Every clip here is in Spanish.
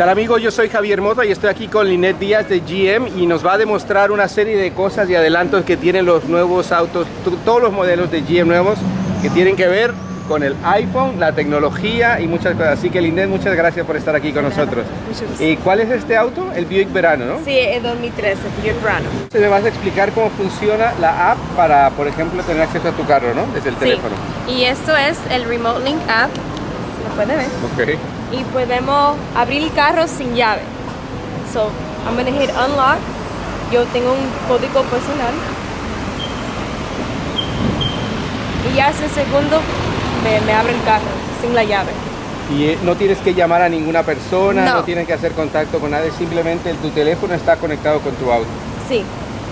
tal amigos? Yo soy Javier Mota y estoy aquí con Linet Díaz de GM y nos va a demostrar una serie de cosas y adelantos que tienen los nuevos autos, todos los modelos de GM nuevos que tienen que ver con el iPhone, la tecnología y muchas cosas. Así que Linet, muchas gracias por estar aquí con nosotros. ¿Y cuál es este auto? El Buick Verano, ¿no? Sí, es 2013, Buick Verano. ¿Me vas a explicar cómo funciona la app para, por ejemplo, tener acceso a tu carro, ¿no? Desde el sí. teléfono. Y esto es el Remote Link app, ¿lo puede ver? Ok. Y podemos abrir el carro sin llave. So, I'm gonna hit unlock. Yo tengo un código personal. Y ya hace segundo me, me abre el carro sin la llave. Y eh, no tienes que llamar a ninguna persona, no, No. tienes que hacer contacto con nadie, simplemente tu teléfono está conectado con tu auto. Sí,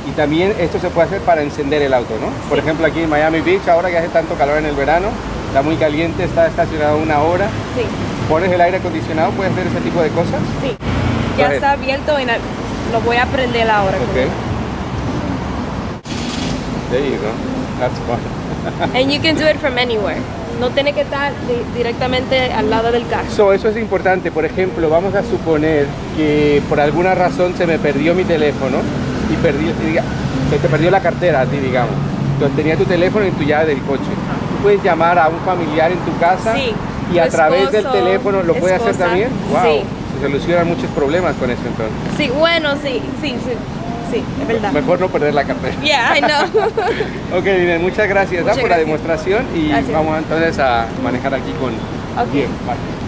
Y también esto se puede hacer para encender el auto, ¿no? Por Sí. ejemplo, aquí en Miami Beach, ahora que hace tanto calor en el verano, está muy caliente, está estacionado una hora, sí, pones el aire acondicionado, puedes hacer ese tipo de cosas. sí. Ya ahead. está abierto na- lo voy a prender ahora. Ok. There you go. That's fun. And you can do it from anywhere. No tiene que estar di- directamente al lado del carro. So, eso es importante. Por ejemplo, vamos a suponer que por alguna razón se me perdió mi teléfono y perdí, que te perdió la cartera a ti, digamos. Entonces tenía tu teléfono y tu llave del coche. Puedes llamar a un familiar en tu casa Sí, y a través del teléfono lo puedes hacer esposa. también. Wow. Sí. Se solucionan muchos problemas con eso entonces. Sí, bueno, sí, sí, sí, sí, es verdad. Mejor no perder la cartera. Yeah, I know. Ok, Lina, muchas gracias ¿ah? Muchas por la demostración y Gracias. vamos entonces a manejar aquí con Ok. Jim. Bye.